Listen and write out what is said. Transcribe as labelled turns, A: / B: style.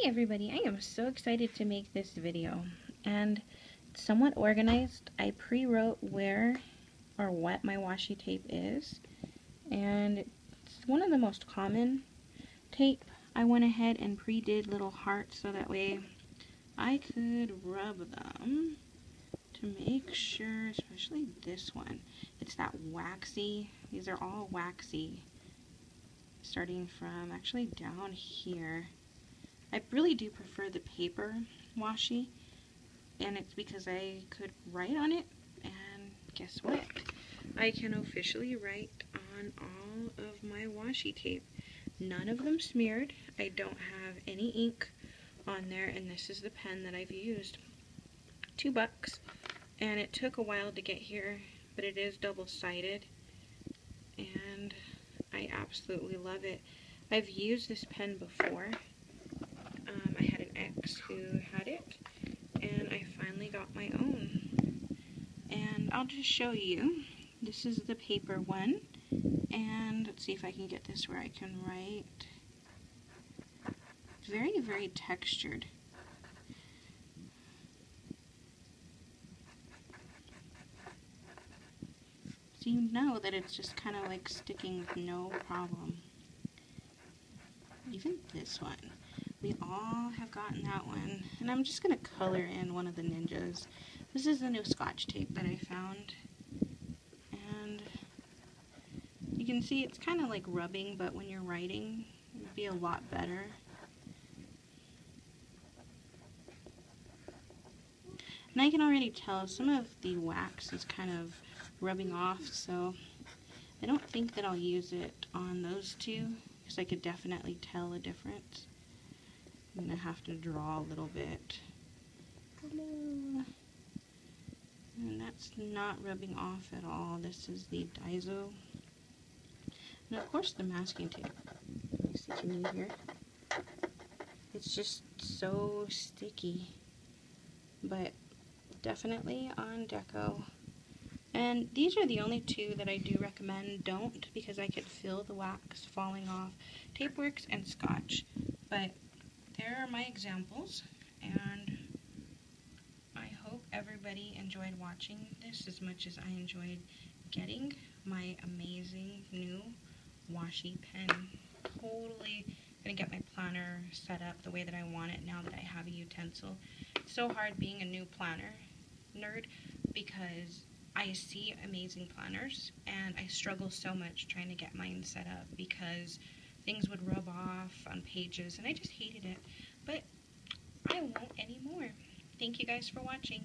A: Hi everybody, I am so excited to make this video and somewhat organized. I pre-wrote where or what my washi tape is and it's one of the most common tape. I went ahead and pre-did little hearts so that way I could rub them to make sure, especially this one, it's that waxy, these are all waxy starting from actually down here I really do prefer the paper washi and it's because I could write on it and guess what? I can officially write on all of my washi tape. None of them smeared. I don't have any ink on there and this is the pen that I've used. Two bucks and it took a while to get here but it is double-sided and I absolutely love it. I've used this pen before ex who had it, and I finally got my own. And I'll just show you. This is the paper one, and let's see if I can get this where I can write. It's very, very textured. So you know that it's just kind of like sticking with no problem. Even this one. We all have gotten that one. And I'm just going to color in one of the ninjas. This is the new scotch tape that I found. And you can see it's kind of like rubbing, but when you're writing, it would be a lot better. And I can already tell some of the wax is kind of rubbing off, so I don't think that I'll use it on those two, because I could definitely tell a difference. I'm going to have to draw a little bit. Hello. And that's not rubbing off at all. This is the Daiso. And of course the masking tape. Me see, you hear? It's just so sticky. But definitely on deco. And these are the only two that I do recommend don't because I could feel the wax falling off. Tapeworks and Scotch. But there are my examples, and I hope everybody enjoyed watching this as much as I enjoyed getting my amazing new washi pen. Totally gonna get my planner set up the way that I want it now that I have a utensil. It's so hard being a new planner nerd because I see amazing planners and I struggle so much trying to get mine set up because things would rub off on pages, and I just hated it. But I won't anymore. Thank you guys for watching.